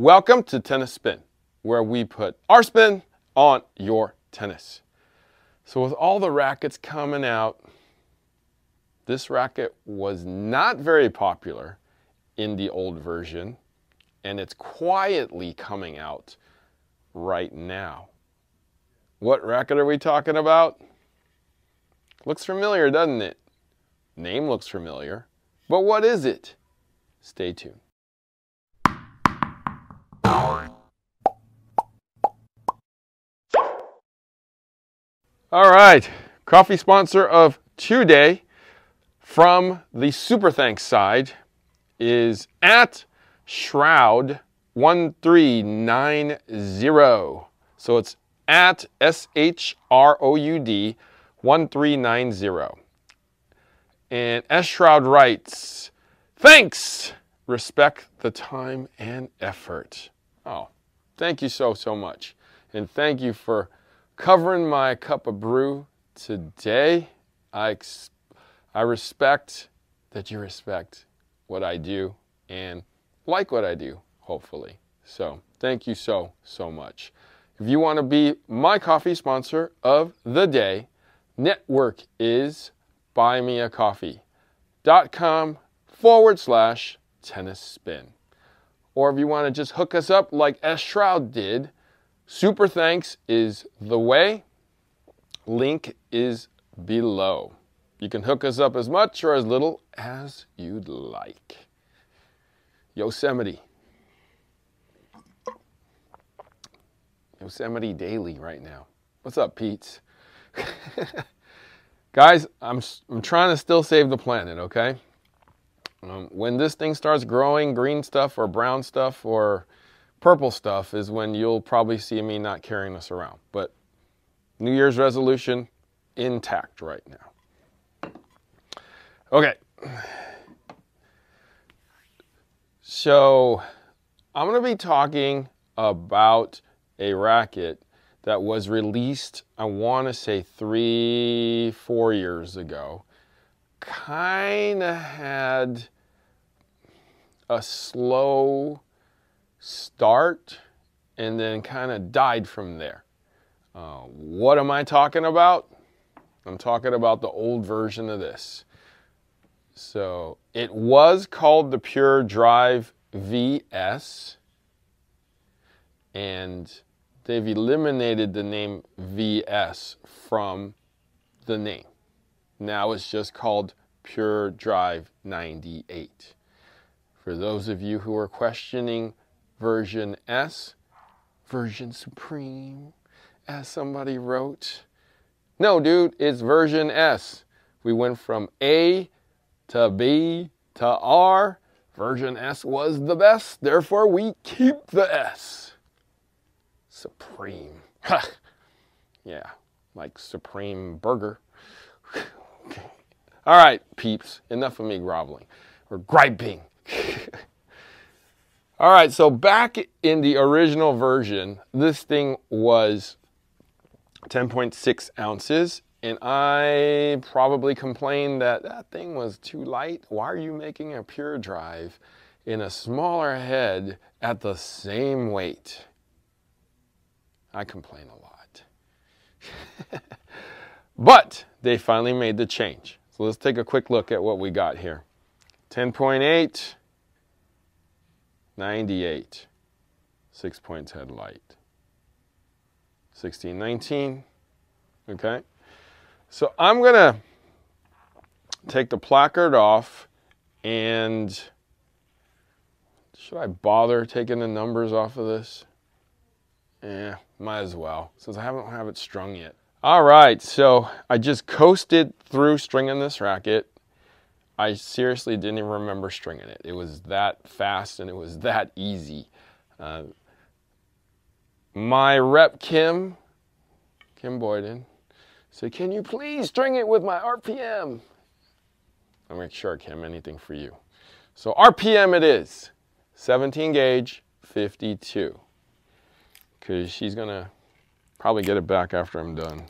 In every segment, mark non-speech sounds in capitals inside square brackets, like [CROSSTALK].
Welcome to Tennis Spin, where we put our spin on your tennis. So with all the rackets coming out, this racket was not very popular in the old version, and it's quietly coming out right now. What racket are we talking about? Looks familiar, doesn't it? Name looks familiar. But what is it? Stay tuned. All right, coffee sponsor of today from the super thanks side is at Shroud 1390. So it's at S H R O U D 1390. And S Shroud writes, Thanks! Respect the time and effort. Oh, thank you so, so much. And thank you for covering my cup of brew today. I, I respect that you respect what I do and like what I do, hopefully. So thank you so, so much. If you want to be my coffee sponsor of the day, network is buymeacoffee.com forward slash tennis spin. Or if you want to just hook us up like S. Shroud did, Super Thanks is the way. Link is below. You can hook us up as much or as little as you'd like. Yosemite. Yosemite Daily right now. What's up, Pete? [LAUGHS] Guys, I'm, I'm trying to still save the planet, okay? Um, when this thing starts growing green stuff or brown stuff or purple stuff is when you'll probably see me not carrying this around. But New Year's resolution intact right now. Okay. So I'm going to be talking about a racket that was released, I want to say three, four years ago. Kind of had a slow start and then kind of died from there. Uh, what am I talking about? I'm talking about the old version of this. So it was called the Pure Drive VS, and they've eliminated the name VS from the name. Now it's just called Pure Drive 98. For those of you who are questioning version S, version supreme, as somebody wrote. No, dude, it's version S. We went from A to B to R. Version S was the best, therefore we keep the S. Supreme. yeah, like Supreme Burger. [LAUGHS] okay. All right, peeps, enough of me groveling or griping. [LAUGHS] All right, so back in the original version, this thing was 10.6 ounces, and I probably complained that that thing was too light. Why are you making a pure drive in a smaller head at the same weight? I complain a lot. [LAUGHS] but they finally made the change. So let's take a quick look at what we got here. 10.8 98, six points head light. 16, 19, okay? So I'm gonna take the placard off and should I bother taking the numbers off of this? Yeah, might as well, since I haven't have it strung yet. All right, so I just coasted through stringing this racket. I seriously didn't even remember stringing it. It was that fast and it was that easy. Uh, my rep Kim, Kim Boyden, said, can you please string it with my RPM? I'll make sure, Kim, anything for you. So RPM it is, 17 gauge, 52. Because she's gonna probably get it back after I'm done.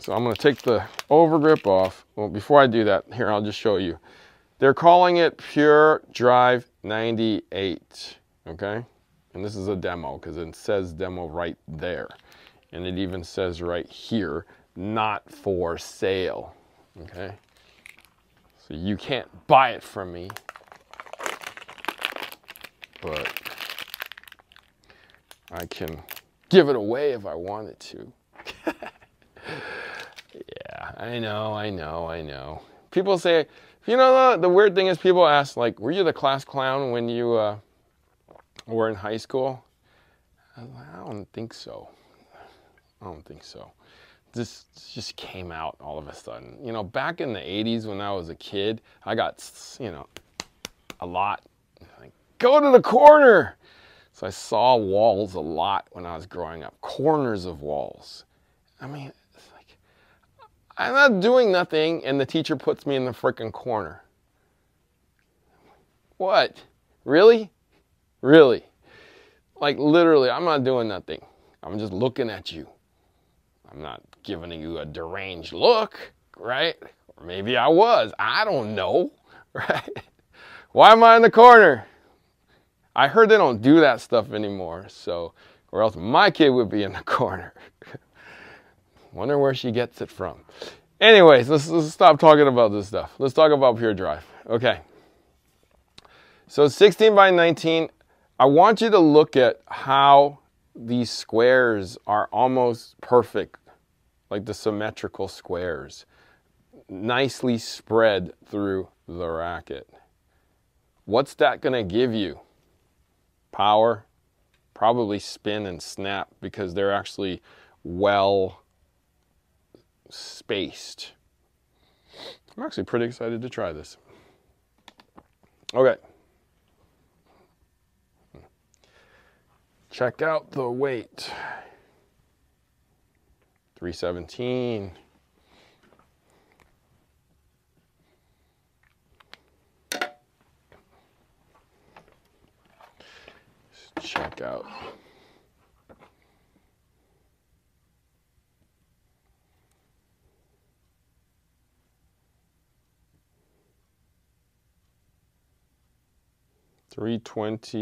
So I'm going to take the overgrip off. Well, before I do that, here, I'll just show you. They're calling it Pure Drive 98, okay? And this is a demo because it says demo right there. And it even says right here, not for sale, okay? So you can't buy it from me, but I can give it away if I wanted to. [LAUGHS] yeah, I know, I know, I know. People say, you know, the, the weird thing is people ask, like, were you the class clown when you uh, were in high school? I, don't think so. I don't think so. This just came out all of a sudden. You know, back in the 80s when I was a kid, I got, you know, a lot. Like, go to the corner. So I saw walls a lot when I was growing up, corners of walls. I mean, I'm not doing nothing, and the teacher puts me in the freaking corner. What? Really? Really? Like, literally, I'm not doing nothing. I'm just looking at you. I'm not giving you a deranged look, right? Or maybe I was. I don't know, [LAUGHS] right? Why am I in the corner? I heard they don't do that stuff anymore, so, or else my kid would be in the [LAUGHS] corner. Wonder where she gets it from. Anyways, let's, let's stop talking about this stuff. Let's talk about Pure Drive. Okay. So 16 by 19, I want you to look at how these squares are almost perfect, like the symmetrical squares, nicely spread through the racket. What's that going to give you? power, probably spin and snap because they're actually well spaced. I'm actually pretty excited to try this. Okay. Check out the weight. 317. check out. Three twenty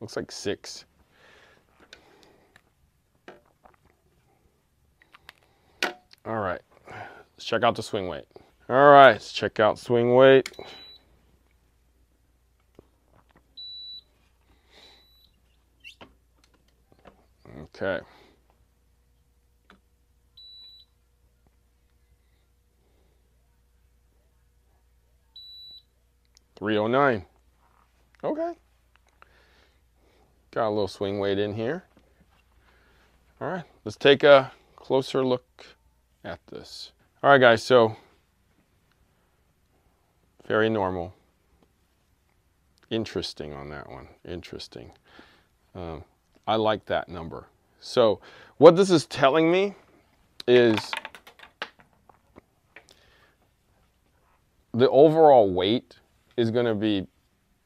looks like six. All right, let's check out the swing weight. All right, let's check out swing weight. Okay. Three oh nine. Okay. Got a little swing weight in here. All right, let's take a closer look at this. All right, guys, so very normal. Interesting on that one. Interesting. Um, I like that number. So what this is telling me is the overall weight is going to be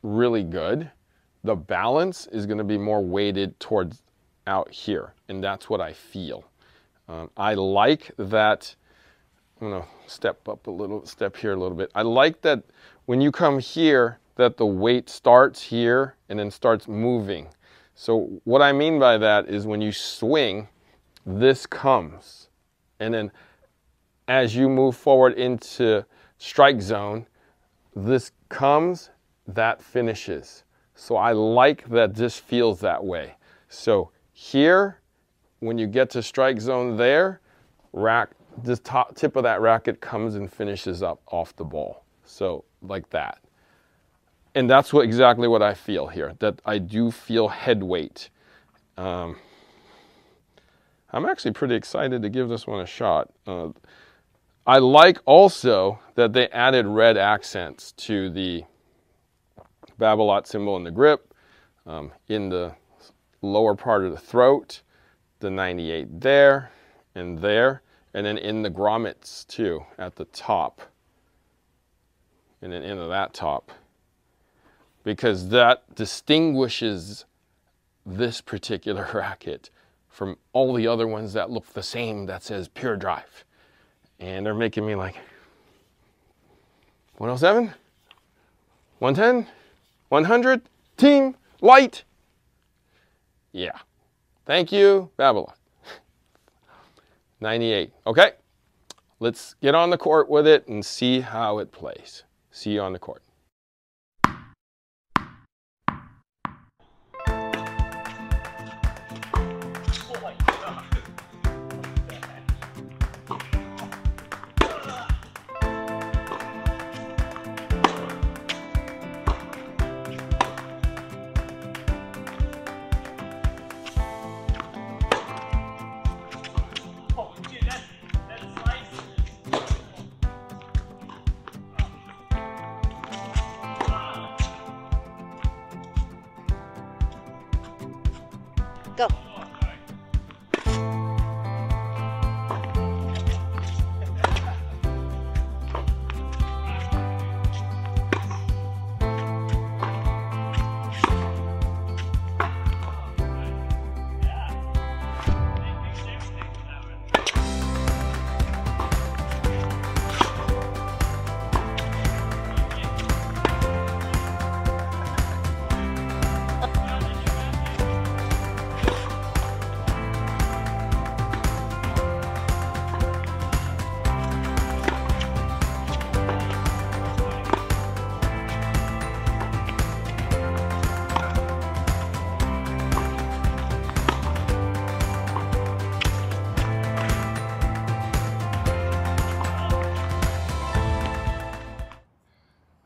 really good. The balance is going to be more weighted towards out here, and that's what I feel. Um, I like that. I'm going to step up a little, step here a little bit. I like that when you come here, that the weight starts here and then starts moving. So what I mean by that is when you swing, this comes. And then as you move forward into strike zone, this comes, that finishes. So I like that this feels that way. So here, when you get to strike zone there, rack, the top tip of that racket comes and finishes up off the ball. So like that and that's what exactly what I feel here. That I do feel head weight. Um, I'm actually pretty excited to give this one a shot. Uh, I like also that they added red accents to the Babolat symbol in the grip, um, in the lower part of the throat, the 98 there and there, and then in the grommets too at the top, and then into that top because that distinguishes this particular [LAUGHS] racket from all the other ones that look the same that says pure drive. And they're making me like 107? 110? 100? Team light? Yeah. Thank you, Babolat. [LAUGHS] 98. Okay. Let's get on the court with it and see how it plays. See you on the court.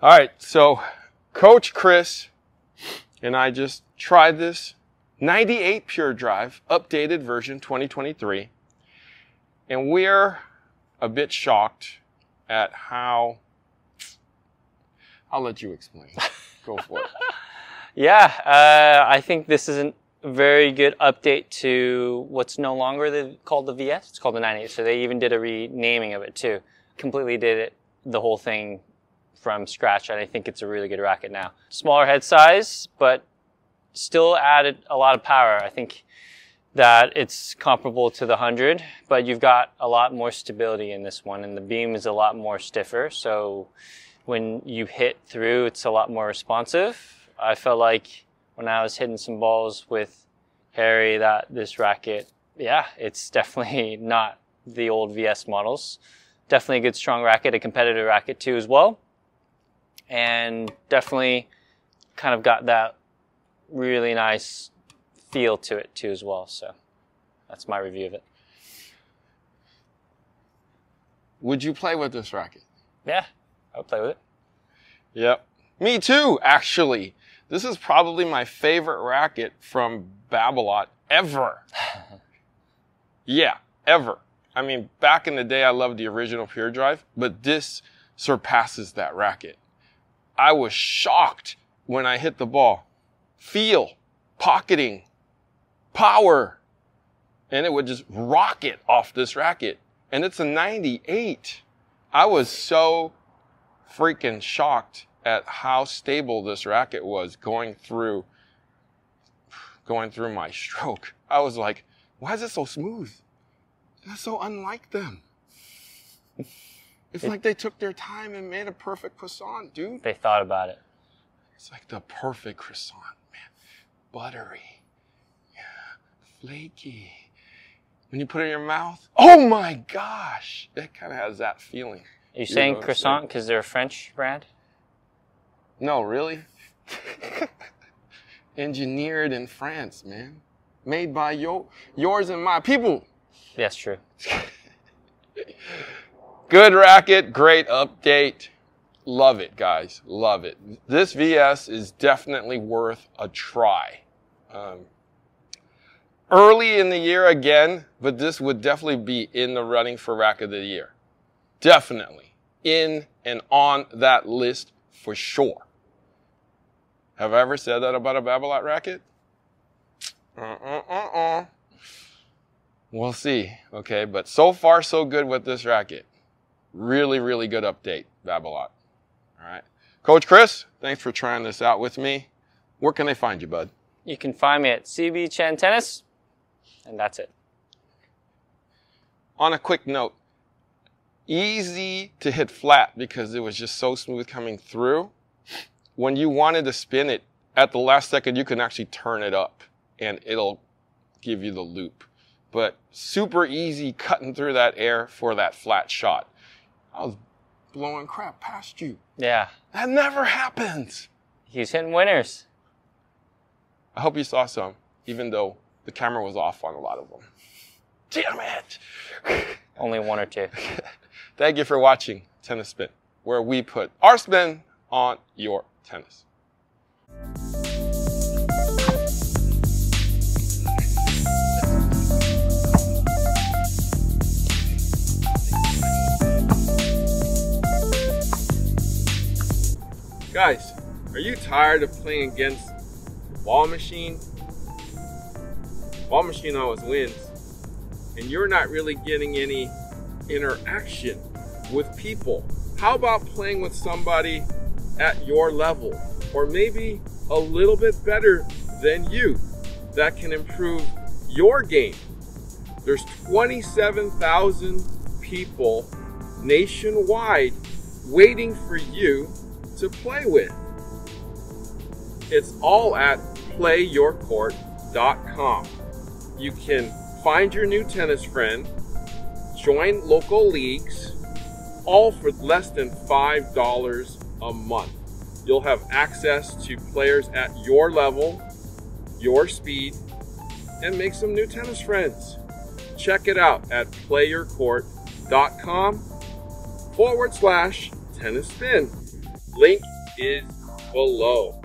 All right, so Coach Chris and I just tried this 98 Pure Drive, updated version 2023, and we're a bit shocked at how. I'll let you explain. Go for it. [LAUGHS] Yeah, uh, I think this is a very good update to what's no longer the, called the VS. It's called the 98. So they even did a renaming of it too. Completely did it, the whole thing from scratch. And I think it's a really good racket now. Smaller head size, but still added a lot of power. I think that it's comparable to the 100, but you've got a lot more stability in this one, and the beam is a lot more stiffer. So when you hit through, it's a lot more responsive. I felt like when I was hitting some balls with Harry that this racket, yeah, it's [LAUGHS] definitely not the old VS models. Definitely a good strong racket, a competitive racket too as well. And definitely kind of got that really nice feel to it too as well. So that's my review of it. Would you play with this racket? Yeah, I would play with it. Yep. Me too, actually. This is probably my favorite racket from Babolat ever. [LAUGHS] yeah, ever. I mean, back in the day, I loved the original Pure Drive, but this surpasses that racket. I was shocked when I hit the ball. Feel, pocketing, power, and it would just rocket off this racket. And it's a 98. I was so freaking shocked at how stable this racket was going through going through my stroke. I was like, why is it so smooth? That's so unlike them. It's It- like they took their time and made a perfect croissant, dude. They thought about it. It's like the perfect croissant, man. Buttery. Yeah. Flaky. When you put it in your mouth, oh my gosh. It kind of has that feeling. Are you saying croissant because they're a French brand? No, really? [LAUGHS] Engineered in France, man. Made by yo- yours and my people. That's true. [LAUGHS] Good racket, great update. Love it, guys. Love it. This VS is definitely worth a try. Um, early in the year again, but this would definitely be in the running for rack of the year. Definitely in and on that list for sure. Have I ever said that about a Babolat racket? Uh-uh-uh-uh. We'll see. Okay, but so far so good with this racket. Really, really good update, Babolat. All right. Coach Chris, thanks for trying this out with me. Where can they find you, bud? You can find me at CB Chien Tennis, and that's it. On a quick note, easy to hit flat because it was just so smooth coming through. when you wanted to spin it at the last second, you can actually turn it up and it'll give you the loop. But super easy cutting through that air for that flat shot. I was blowing crap past you. Yeah. That never happens. He's hitting winners. I hope you saw some, even though the camera was off on a lot of them. [LAUGHS] Damn it. [LAUGHS] Only one or two. [LAUGHS] Thank you for watching Tennis Spin, where we put our spin on your tennis. Guys, are you tired of playing against the ball machine? Ball machine always wins, and you're not really getting any interaction with people. How about playing with somebody at your level, or maybe a little bit better than you that can improve your game? There's 27,000 people nationwide waiting for you to play with. It's all at playyourcourt.com. You can find your new tennis friend, join local leagues, all for less than $5 a month. You'll have access to players at your level, your speed, and make some new tennis friends. Check it out at playyourcourt.com forward slash tennis spin. Link is below.